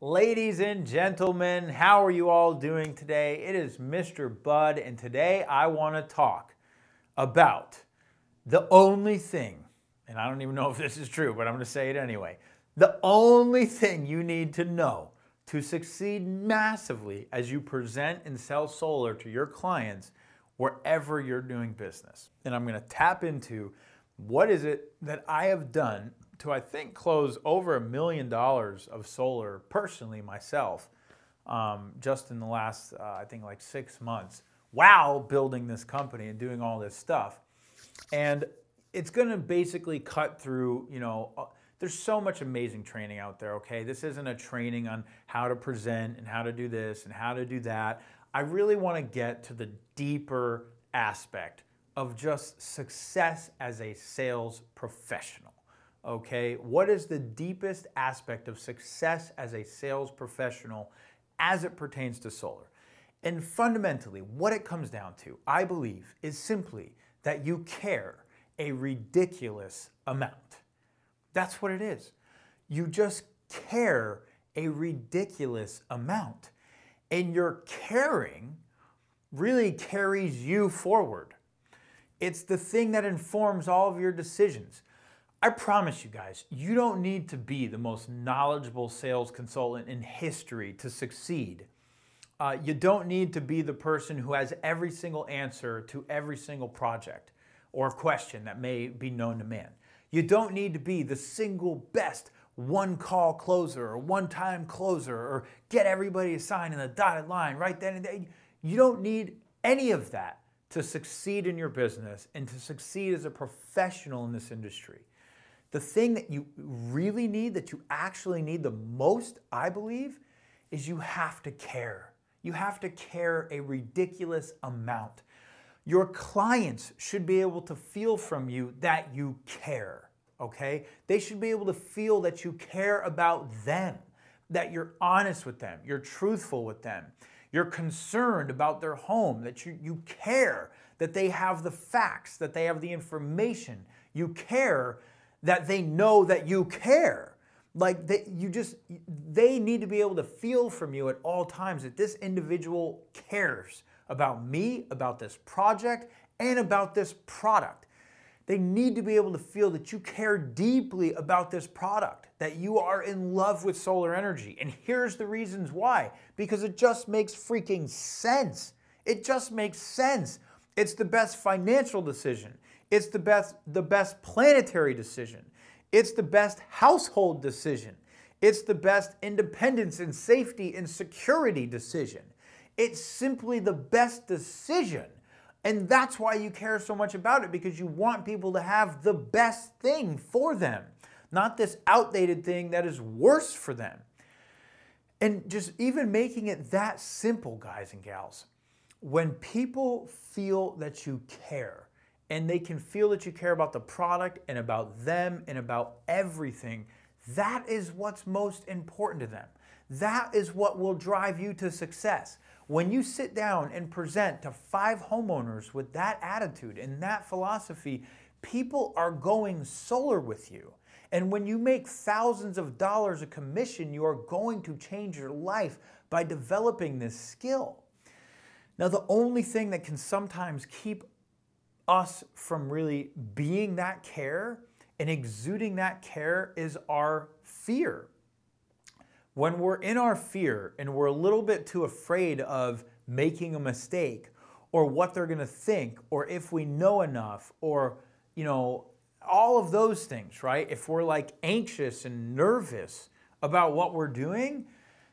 Ladies and gentlemen, how are you all doing today? It is Mr. Budd, and today I want to talk about the only thing, and I don't even know if this is true, but I'm going to say it anyway. The only thing you need to know to succeed massively as you present and sell solar to your clients wherever you're doing business. And I'm going to tap into what is it that I have done to I think close over a million dollars of solar personally myself, um, just in the last uh, I think like six months. Wow, building this company and doing all this stuff, and it's going to basically cut through. You know, uh, there's so much amazing training out there. Okay, this isn't a training on how to present and how to do this and how to do that. I really want to get to the deeper aspect of just success as a sales professional okay? What is the deepest aspect of success as a sales professional as it pertains to solar? And fundamentally, what it comes down to, I believe, is simply that you care a ridiculous amount. That's what it is. You just care a ridiculous amount. And your caring really carries you forward. It's the thing that informs all of your decisions. I promise you guys, you don't need to be the most knowledgeable sales consultant in history to succeed. Uh, you don't need to be the person who has every single answer to every single project or question that may be known to man. You don't need to be the single best one call closer or one time closer or get everybody to sign in the dotted line right then and there. You don't need any of that to succeed in your business and to succeed as a professional in this industry. The thing that you really need, that you actually need the most, I believe, is you have to care. You have to care a ridiculous amount. Your clients should be able to feel from you that you care, okay? They should be able to feel that you care about them, that you're honest with them, you're truthful with them, you're concerned about their home, that you, you care, that they have the facts, that they have the information. You care that they know that you care. Like they, you just, they need to be able to feel from you at all times that this individual cares about me, about this project, and about this product. They need to be able to feel that you care deeply about this product, that you are in love with solar energy. And here's the reasons why because it just makes freaking sense. It just makes sense. It's the best financial decision. It's the best, the best planetary decision. It's the best household decision. It's the best independence and safety and security decision. It's simply the best decision. And that's why you care so much about it because you want people to have the best thing for them, not this outdated thing that is worse for them. And just even making it that simple, guys and gals, when people feel that you care, and they can feel that you care about the product and about them and about everything, that is what's most important to them. That is what will drive you to success. When you sit down and present to five homeowners with that attitude and that philosophy, people are going solar with you. And when you make thousands of dollars a commission, you are going to change your life by developing this skill. Now, the only thing that can sometimes keep us from really being that care and exuding that care is our fear. When we're in our fear and we're a little bit too afraid of making a mistake or what they're going to think or if we know enough or, you know, all of those things, right? If we're like anxious and nervous about what we're doing,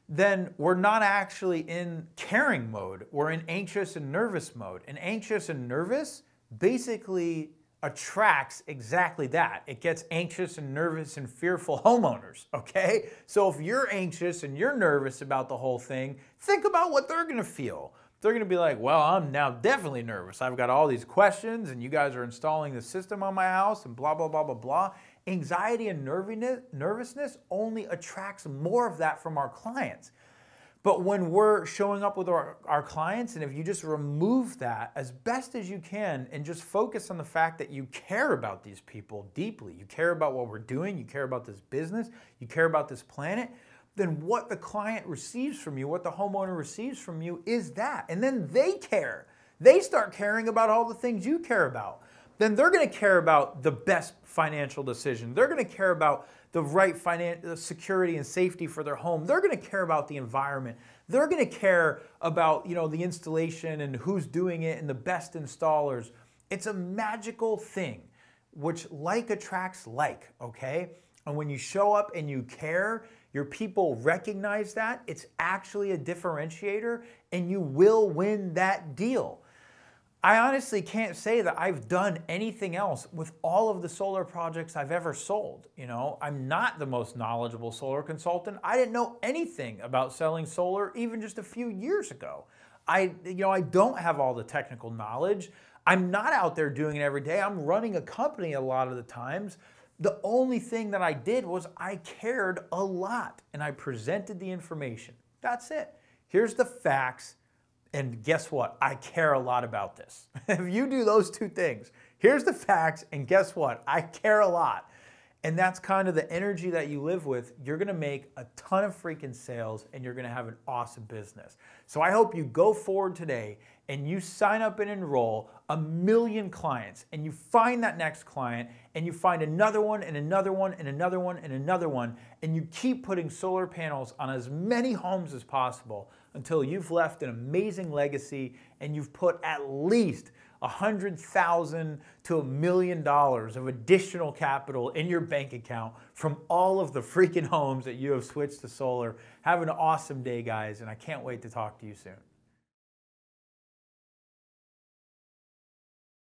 then we're not actually in caring mode. We're in anxious and nervous mode. And anxious and nervous basically attracts exactly that. It gets anxious and nervous and fearful homeowners, okay? So if you're anxious and you're nervous about the whole thing, think about what they're gonna feel. They're gonna be like, well, I'm now definitely nervous. I've got all these questions and you guys are installing the system on my house and blah, blah, blah, blah, blah. Anxiety and nerviness, nervousness only attracts more of that from our clients. But when we're showing up with our, our clients, and if you just remove that as best as you can and just focus on the fact that you care about these people deeply, you care about what we're doing, you care about this business, you care about this planet, then what the client receives from you, what the homeowner receives from you is that. And then they care. They start caring about all the things you care about. Then they're going to care about the best financial decision. They're going to care about the right financial security and safety for their home. They're going to care about the environment. They're going to care about, you know, the installation and who's doing it and the best installers. It's a magical thing which like attracts like, okay? And when you show up and you care, your people recognize that, it's actually a differentiator and you will win that deal. I honestly can't say that I've done anything else with all of the solar projects I've ever sold. You know, I'm not the most knowledgeable solar consultant. I didn't know anything about selling solar even just a few years ago. I, you know, I don't have all the technical knowledge. I'm not out there doing it every day. I'm running a company a lot of the times. The only thing that I did was I cared a lot and I presented the information. That's it. Here's the facts. And guess what? I care a lot about this. if you do those two things, here's the facts, and guess what? I care a lot. And that's kind of the energy that you live with. You're gonna make a ton of freaking sales and you're gonna have an awesome business. So I hope you go forward today and you sign up and enroll a million clients and you find that next client and you find another one and another one and another one and another one and you keep putting solar panels on as many homes as possible until you've left an amazing legacy and you've put at least 100,000 to a million dollars of additional capital in your bank account from all of the freaking homes that you have switched to solar. Have an awesome day, guys, and I can't wait to talk to you soon.